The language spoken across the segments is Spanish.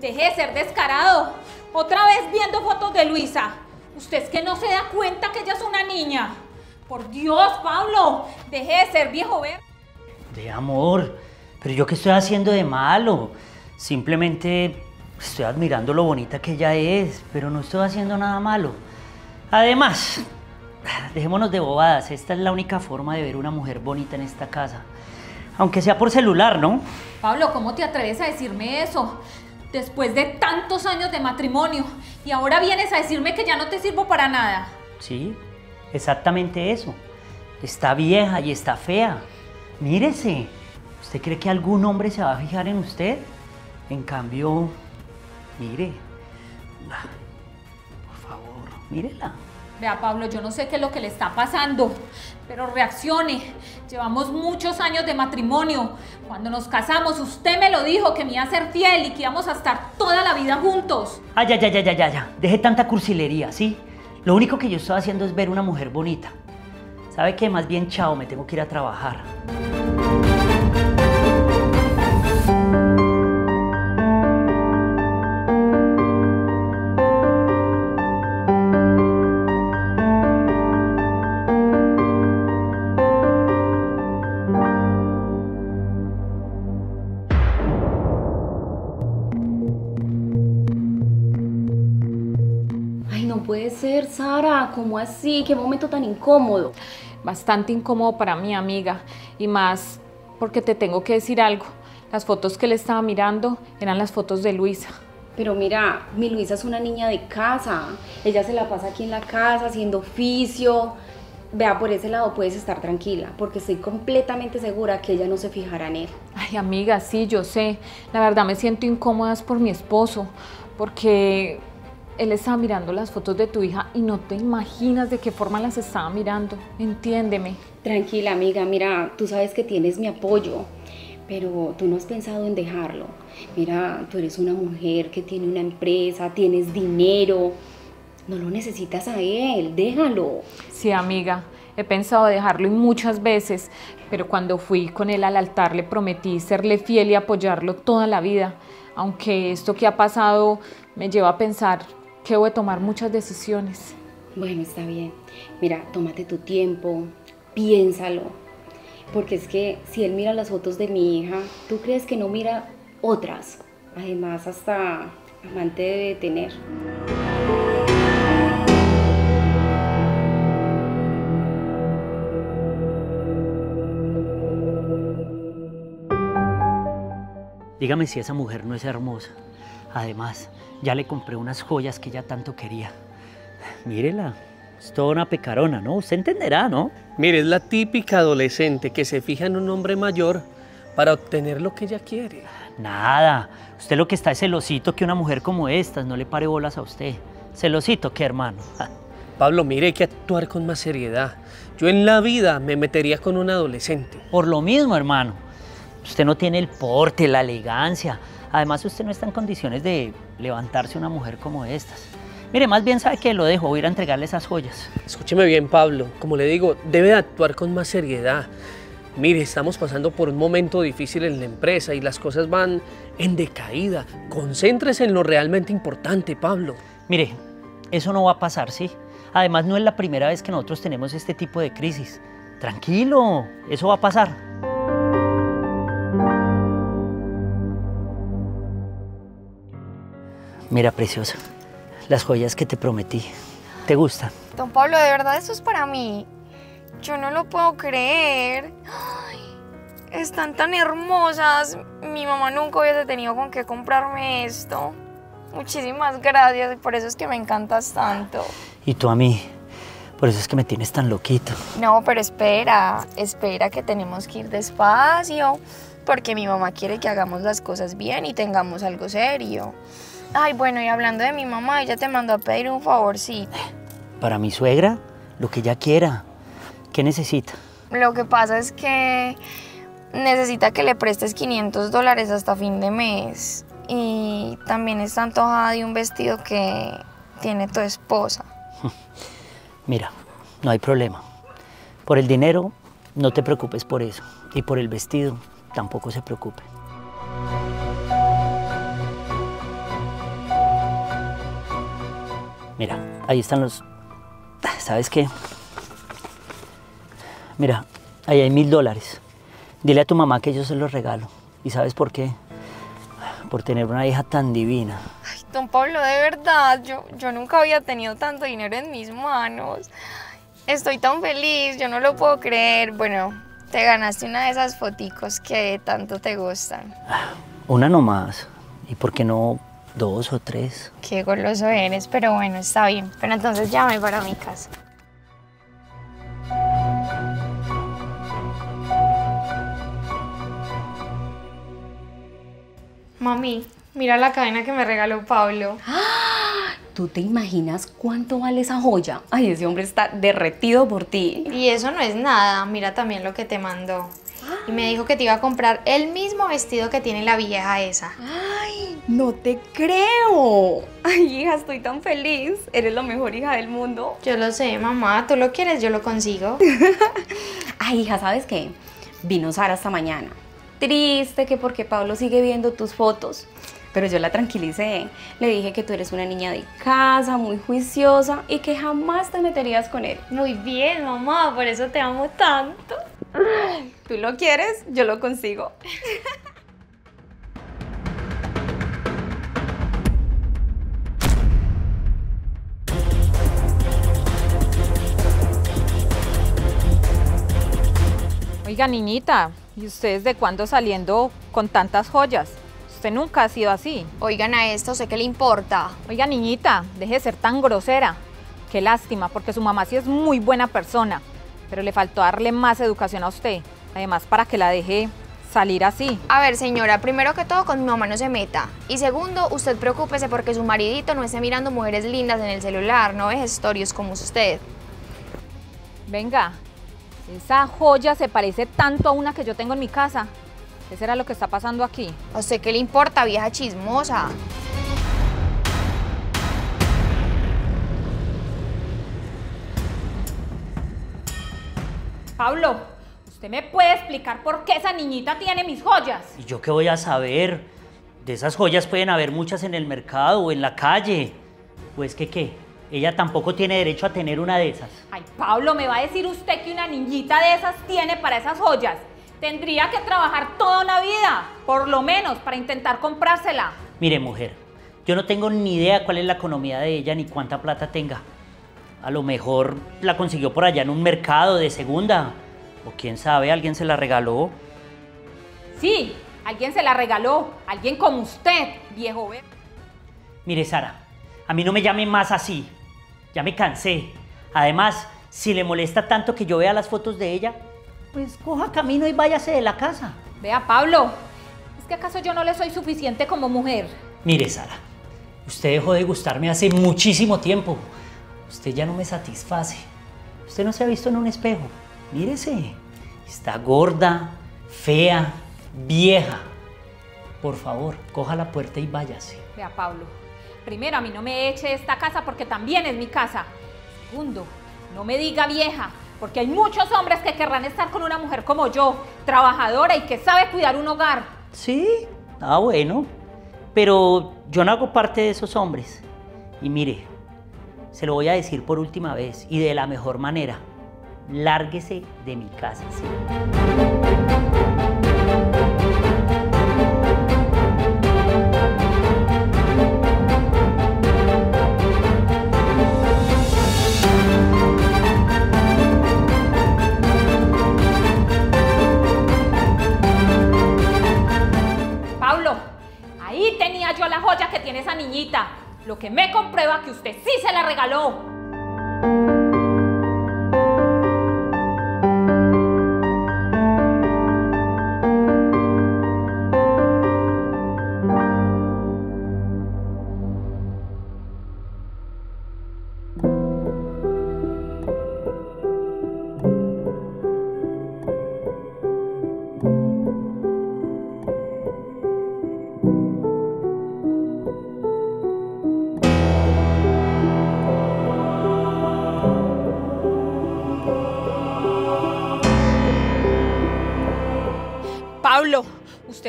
Deje de ser descarado. Otra vez viendo fotos de Luisa. Usted es que no se da cuenta que ella es una niña. Por Dios, Pablo, deje de ser viejo ver. De amor, pero yo qué estoy haciendo de malo. Simplemente estoy admirando lo bonita que ella es, pero no estoy haciendo nada malo. Además, dejémonos de bobadas, esta es la única forma de ver una mujer bonita en esta casa. Aunque sea por celular, ¿no? Pablo, ¿cómo te atreves a decirme eso? Después de tantos años de matrimonio y ahora vienes a decirme que ya no te sirvo para nada. Sí, exactamente eso. Está vieja y está fea. Mírese. ¿Usted cree que algún hombre se va a fijar en usted? En cambio, mire. Por favor, mírela. Vea, Pablo, yo no sé qué es lo que le está pasando, pero reaccione. Llevamos muchos años de matrimonio. Cuando nos casamos, usted me lo dijo que me iba a ser fiel y que íbamos a estar toda la vida juntos. Ah, ya, ya, ya, ya, ya, ya. Deje tanta cursilería, ¿sí? Lo único que yo estoy haciendo es ver una mujer bonita. ¿Sabe qué? Más bien, chao, me tengo que ir a trabajar. Sara. ¿Cómo así? ¿Qué momento tan incómodo? Bastante incómodo para mi amiga y más porque te tengo que decir algo. Las fotos que le estaba mirando eran las fotos de Luisa. Pero mira, mi Luisa es una niña de casa. Ella se la pasa aquí en la casa haciendo oficio. Vea, por ese lado puedes estar tranquila, porque estoy completamente segura que ella no se fijará en él. Ay, amiga, sí, yo sé. La verdad me siento incómoda por mi esposo, porque él estaba mirando las fotos de tu hija y no te imaginas de qué forma las estaba mirando. Entiéndeme. Tranquila, amiga, mira, tú sabes que tienes mi apoyo, pero tú no has pensado en dejarlo. Mira, tú eres una mujer que tiene una empresa, tienes dinero. No lo necesitas a él, déjalo. Sí, amiga, he pensado dejarlo y muchas veces, pero cuando fui con él al altar le prometí serle fiel y apoyarlo toda la vida, aunque esto que ha pasado me lleva a pensar que debo de tomar muchas decisiones. Bueno, está bien. Mira, tómate tu tiempo, piénsalo. Porque es que si él mira las fotos de mi hija, ¿tú crees que no mira otras? Además, hasta amante debe tener. Dígame si esa mujer no es hermosa. Además, ya le compré unas joyas que ella tanto quería. Mírela, es toda una pecarona, ¿no? Usted entenderá, ¿no? Mire, es la típica adolescente que se fija en un hombre mayor para obtener lo que ella quiere. Nada. Usted lo que está es celosito que una mujer como estas no le pare bolas a usted. Celosito, ¿qué hermano? Pablo, mire, hay que actuar con más seriedad. Yo en la vida me metería con un adolescente. Por lo mismo, hermano. Usted no tiene el porte, la elegancia. Además, usted no está en condiciones de levantarse una mujer como estas. Mire, más bien sabe que lo dejo, voy a ir a entregarle esas joyas. Escúcheme bien, Pablo. Como le digo, debe de actuar con más seriedad. Mire, estamos pasando por un momento difícil en la empresa y las cosas van en decaída. Concéntrese en lo realmente importante, Pablo. Mire, eso no va a pasar, ¿sí? Además, no es la primera vez que nosotros tenemos este tipo de crisis. Tranquilo, eso va a pasar. Mira, preciosa, las joyas que te prometí. ¿Te gustan? Don Pablo, de verdad eso es para mí. Yo no lo puedo creer. Ay, están tan hermosas. Mi mamá nunca hubiese tenido con qué comprarme esto. Muchísimas gracias por eso es que me encantas tanto. Y tú a mí. Por eso es que me tienes tan loquito. No, pero espera, espera que tenemos que ir despacio, porque mi mamá quiere que hagamos las cosas bien y tengamos algo serio. Ay, bueno, y hablando de mi mamá, ella te mandó a pedir un favorcito. Para mi suegra, lo que ella quiera. ¿Qué necesita? Lo que pasa es que necesita que le prestes 500 dólares hasta fin de mes. Y también está antojada de un vestido que tiene tu esposa. Mira, no hay problema. Por el dinero, no te preocupes por eso. Y por el vestido, tampoco se preocupe. Mira, ahí están los... ¿Sabes qué? Mira, ahí hay mil dólares. Dile a tu mamá que yo se los regalo. ¿Y sabes por qué? Por tener una hija tan divina. Ay, don Pablo, de verdad, yo, yo nunca había tenido tanto dinero en mis manos. Estoy tan feliz, yo no lo puedo creer. Bueno, te ganaste una de esas foticos que tanto te gustan. Una nomás. ¿Y por qué no dos o tres? Qué goloso eres, pero bueno, está bien. Pero entonces llame para mi casa. Mami, mira la cadena que me regaló Pablo. ¿Tú te imaginas cuánto vale esa joya? Ay, ese hombre está derretido por ti. Y eso no es nada, mira también lo que te mandó. Y me dijo que te iba a comprar el mismo vestido que tiene la vieja esa. Ay, no te creo. Ay, hija, estoy tan feliz. Eres la mejor hija del mundo. Yo lo sé, mamá, tú lo quieres, yo lo consigo. Ay, hija, ¿sabes qué? Vino Sara esta mañana. Triste que porque Pablo sigue viendo tus fotos. Pero yo la tranquilicé. Le dije que tú eres una niña de casa, muy juiciosa y que jamás te meterías con él. Muy bien, mamá, por eso te amo tanto. Tú lo quieres, yo lo consigo. Oiga, niñita, ¿y usted desde cuándo saliendo con tantas joyas? Usted nunca ha sido así. Oigan a esto, sé que le importa. Oiga, niñita, deje de ser tan grosera. Qué lástima, porque su mamá sí es muy buena persona, pero le faltó darle más educación a usted. Además, para que la deje salir así. A ver, señora, primero que todo, con mi mamá no se meta. Y segundo, usted preocúpese porque su maridito no esté mirando mujeres lindas en el celular, no ve gestorios como usted. Venga, esa joya se parece tanto a una que yo tengo en mi casa. ¿Qué será lo que está pasando aquí? ¿A usted qué le importa, vieja chismosa? Pablo, ¿usted me puede explicar por qué esa niñita tiene mis joyas? ¿Y yo qué voy a saber? De esas joyas pueden haber muchas en el mercado o en la calle. Pues que qué, ella tampoco tiene derecho a tener una de esas. Ay, Pablo, ¿me va a decir usted que una niñita de esas tiene para esas joyas? Tendría que trabajar toda una vida, por lo menos, para intentar comprársela. Mire, mujer, yo no tengo ni idea cuál es la economía de ella ni cuánta plata tenga. A lo mejor la consiguió por allá en un mercado de segunda. O quién sabe, alguien se la regaló. Sí, alguien se la regaló, alguien como usted, viejo. Mire, Sara, a mí no me llame más así. Ya me cansé. Además, si le molesta tanto que yo vea las fotos de ella, pues coja camino y váyase de la casa. Vea, Pablo, ¿es que acaso yo no le soy suficiente como mujer? Mire, Sara, usted dejó de gustarme hace muchísimo tiempo. Usted ya no me satisface. Usted no se ha visto en un espejo. Mírese. Está gorda, fea, vieja. Por favor, coja la puerta y váyase. Vea, Pablo, primero a mí no me eche de esta casa porque también es mi casa. Segundo, no me diga vieja, porque hay muchos hombres que querrán estar con una mujer como yo, trabajadora y que sabe cuidar un hogar. Sí, ah, bueno. Pero yo no hago parte de esos hombres. Y mire, se lo voy a decir por última vez y de la mejor manera. Lárguese de mi casa. Lo que me comprueba que usted sí se la regaló.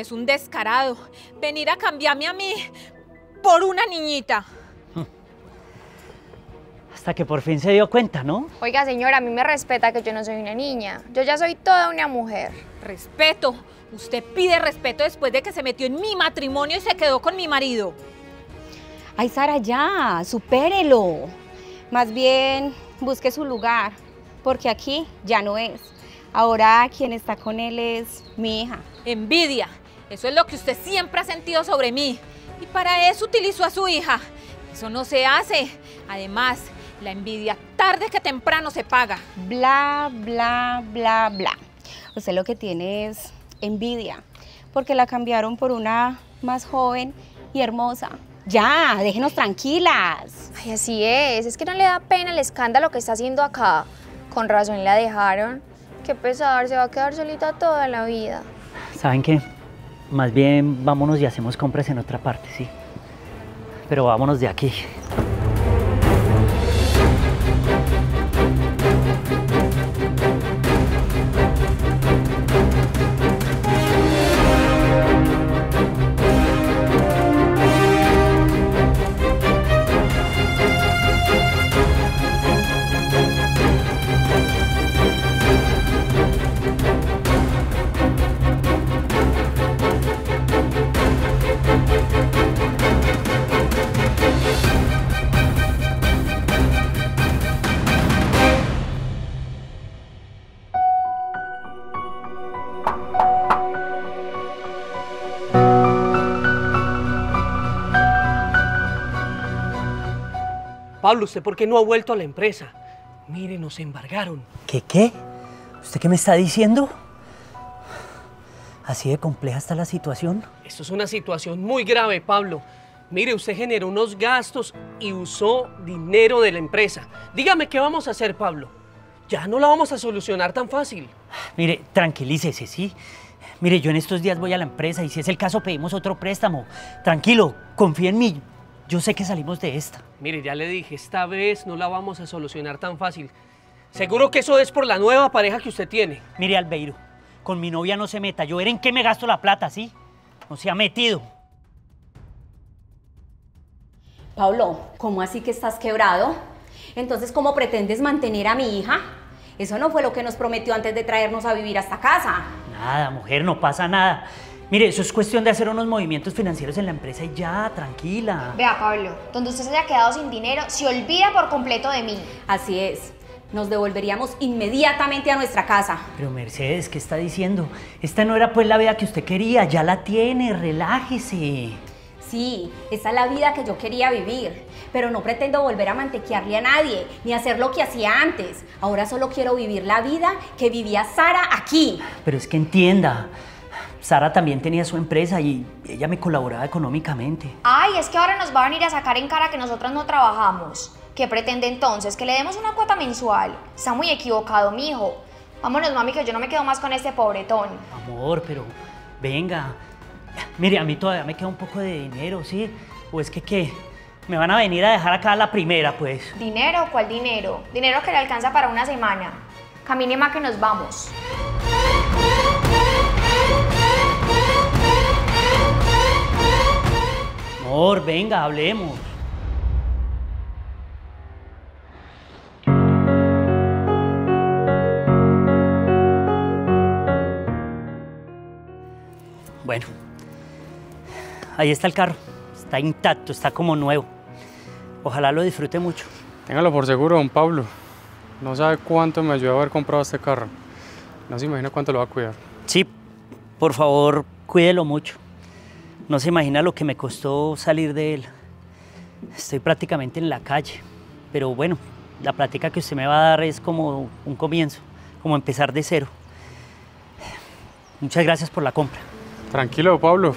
Usted es un descarado. Venir a cambiarme a mí por una niñita. Hasta que por fin se dio cuenta, ¿no? Oiga, señora, a mí me respeta que yo no soy una niña. Yo ya soy toda una mujer. Respeto. Usted pide respeto después de que se metió en mi matrimonio y se quedó con mi marido. Ay, Sara, ya, supérelo. Más bien, busque su lugar, porque aquí ya no es. Ahora quien está con él es mi hija. Envidia. Eso es lo que usted siempre ha sentido sobre mí. Y para eso utilizó a su hija. Eso no se hace. Además, la envidia tarde que temprano se paga. Bla, bla, bla, bla. Usted lo que tiene es envidia, porque la cambiaron por una más joven y hermosa. Ya, déjenos tranquilas. Ay, así es. Es que no le da pena el escándalo que está haciendo acá. Con razón la dejaron. Qué pesar, se va a quedar solita toda la vida. ¿Saben qué? Más bien vámonos y hacemos compras en otra parte, sí. Pero vámonos de aquí. Pablo, ¿usted por qué no ha vuelto a la empresa? Mire, nos embargaron. ¿Qué qué? ¿Usted qué me está diciendo? ¿Así de compleja está la situación? Esto es una situación muy grave, Pablo. Mire, usted generó unos gastos y usó dinero de la empresa. Dígame qué vamos a hacer, Pablo. Ya no la vamos a solucionar tan fácil. Mire, tranquilícese, ¿sí? Mire, yo en estos días voy a la empresa y si es el caso pedimos otro préstamo. Tranquilo, confía en mí. Yo sé que salimos de esta. Mire, ya le dije, esta vez no la vamos a solucionar tan fácil. Seguro que eso es por la nueva pareja que usted tiene. Mire, Albeiro, con mi novia no se meta. Yo veré en qué me gasto la plata, ¿sí? No se ha metido. Pablo, ¿cómo así que estás quebrado? Entonces, ¿cómo pretendes mantener a mi hija? Eso no fue lo que nos prometió antes de traernos a vivir a esta casa. Nada, mujer, no pasa nada. Mire, eso es cuestión de hacer unos movimientos financieros en la empresa y ya, tranquila. Vea, Pablo, donde usted se haya quedado sin dinero, se olvida por completo de mí. Así es. Nos devolveríamos inmediatamente a nuestra casa. Pero Mercedes, ¿qué está diciendo? Esta no era pues la vida que usted quería, ya la tiene, relájese. Sí, esa es la vida que yo quería vivir, pero no pretendo volver a mantequearle a nadie, ni hacer lo que hacía antes. Ahora solo quiero vivir la vida que vivía Sara aquí. Pero es que entienda, Sara también tenía su empresa y ella me colaboraba económicamente. Ay, es que ahora nos va a venir a sacar en cara que nosotros no trabajamos. ¿Qué pretende entonces? ¿Que le demos una cuota mensual? Está muy equivocado, mijo. Vámonos, mami, que yo no me quedo más con este pobretón. Amor, pero venga. Mire, a mí todavía me queda un poco de dinero, ¿sí? ¿O es que qué? Me van a venir a dejar acá la primera, pues. ¿Dinero? ¿Cuál dinero? Dinero que le alcanza para una semana. Camine más que nos vamos. Amor, venga, hablemos. Bueno, ahí está el carro. Está intacto, está como nuevo. Ojalá lo disfrute mucho. Téngalo por seguro, don Pablo. No sabe cuánto me ayudó a haber comprado este carro. No se imagina cuánto lo va a cuidar. Sí, por favor, cuídelo mucho. No se imagina lo que me costó salir de él. Estoy prácticamente en la calle. Pero bueno, la plática que usted me va a dar es como un comienzo, como empezar de cero. Muchas gracias por la compra. Tranquilo, Pablo.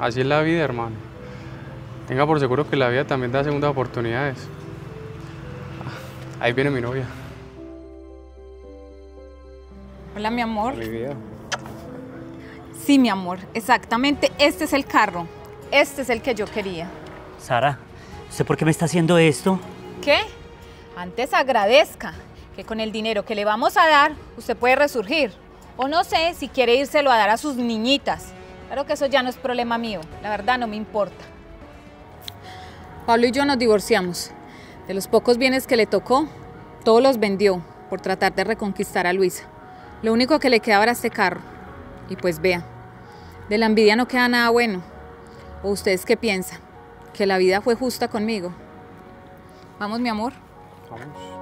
Así es la vida, hermano. Tenga por seguro que la vida también da segundas oportunidades. Ahí viene mi novia. Hola, mi amor. Mi vida. Sí, mi amor, exactamente. Este es el carro. Este es el que yo quería. Sara, ¿usted por qué me está haciendo esto? ¿Qué? Antes agradezca que con el dinero que le vamos a dar, usted puede resurgir. O no sé si quiere írselo a dar a sus niñitas. Claro que eso ya no es problema mío. La verdad no me importa. Pablo y yo nos divorciamos. De los pocos bienes que le tocó, todos los vendió por tratar de reconquistar a Luisa. Lo único que le quedaba era este carro. Y pues vea, de la envidia no queda nada bueno. ¿O ustedes qué piensan? ¿Que la vida fue justa conmigo? Vamos, mi amor. Vamos.